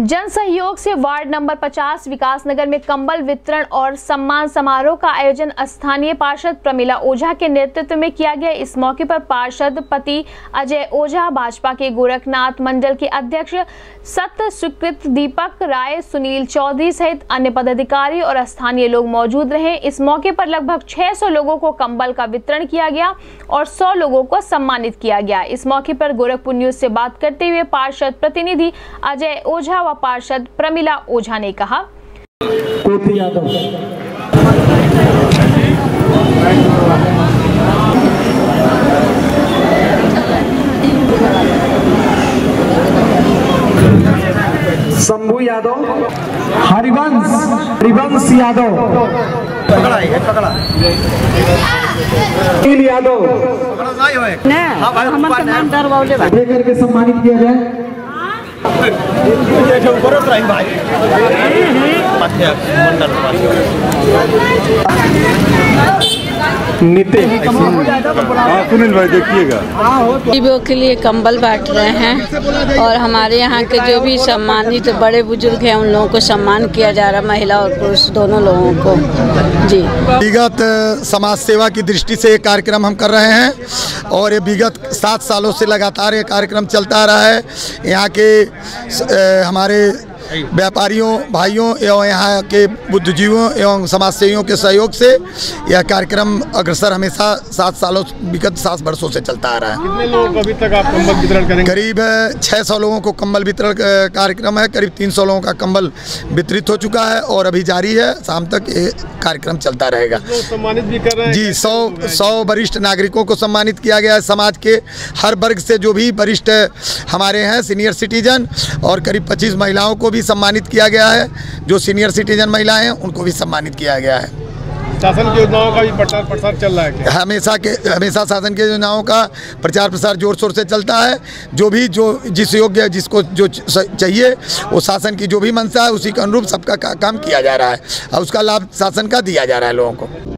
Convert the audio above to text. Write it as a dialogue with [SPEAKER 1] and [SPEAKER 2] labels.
[SPEAKER 1] जन सहयोग से वार्ड नंबर 50 विकास नगर में कंबल वितरण और सम्मान समारोह का आयोजन स्थानीय पार्षद प्रमिला ओझा के नेतृत्व में किया गया। इस मौके पर पार्षद पति अजय ओझा, भाजपा के गोरखनाथ मंडल के अध्यक्ष सत्य स्वीकृत दीपक राय, सुनील चौधरी सहित अन्य पदाधिकारी और स्थानीय लोग मौजूद रहे। इस मौके पर लगभग 600 लोगों को कंबल का वितरण किया गया और 100 लोगों को सम्मानित किया गया। इस मौके पर गोरखपुर न्यूज़ से बात करते हुए पार्षद प्रतिनिधि अजय ओझा व पार्षद प्रमिला ओझा ने कहा।
[SPEAKER 2] यादव। शंभू यादव। हरिवंश। हरिवंश यादव।
[SPEAKER 3] पकड़ा पकड़ा
[SPEAKER 2] यादव।
[SPEAKER 3] पकड़ा नहीं होए।
[SPEAKER 4] ने
[SPEAKER 3] हाँ भाई,
[SPEAKER 4] हमर
[SPEAKER 3] ऊपर
[SPEAKER 4] के
[SPEAKER 2] सम्मानित किया जाए।
[SPEAKER 3] Tempatnya, sebentar tempatnya.
[SPEAKER 2] नितिन
[SPEAKER 5] हाँ सुनील भाई देखिएगा।
[SPEAKER 4] गरीबों के लिए कंबल बांट रहे हैं और हमारे यहाँ के जो भी सम्मानित बड़े बुज़ुर्ग हैं उन लोगों को सम्मान किया जा रहा है महिला और पुरुष दोनों लोगों को। जी।
[SPEAKER 6] विगत समाज सेवा की दृष्टि से ये कार्यक्रम हम कर रहे हैं और ये विगत सात सालों से लगातार ये कार्यक्रम चलता आ रहा है। यहाँ के हमारे व्यापारियों भाइयों एवं यहाँ के बुद्धिजीवियों एवं समाजसेवियों के सहयोग से यह कार्यक्रम अग्रसर हमेशा सात सालों विगत सात वर्षों से चलता आ रहा है।
[SPEAKER 5] कितने लोगों अभी तक आप कंबल वितरण करेंगे?
[SPEAKER 6] करीब 600 लोगों को कंबल वितरण कार्यक्रम है। करीब 300 लोगों का कंबल वितरित हो चुका है और अभी जारी है। शाम तक ये कार्यक्रम चलता रहेगा।
[SPEAKER 5] सम्मानित भी कर रहे हैं।
[SPEAKER 6] जी सौ सौ वरिष्ठ नागरिकों को सम्मानित किया गया है। समाज के हर वर्ग से जो भी वरिष्ठ हमारे हैं सीनियर सिटीजन और करीब 25 महिलाओं को भी सम्मानित किया गया है। जो सीनियर सिटीजन महिलाएँ हैं उनको भी सम्मानित किया गया है।
[SPEAKER 5] शासन की योजनाओं का भी प्रचार प्रसार चल रहा है क्या?
[SPEAKER 6] हमेशा के हमेशा शासन के योजनाओं का प्रचार प्रसार ज़ोर शोर से चलता है। जो भी जो जिस योग्य जिसको जो चाहिए वो शासन की जो भी मंशा है उसी के अनुरूप सबका का, काम किया जा रहा है। और उसका लाभ शासन का दिया जा रहा है लोगों को।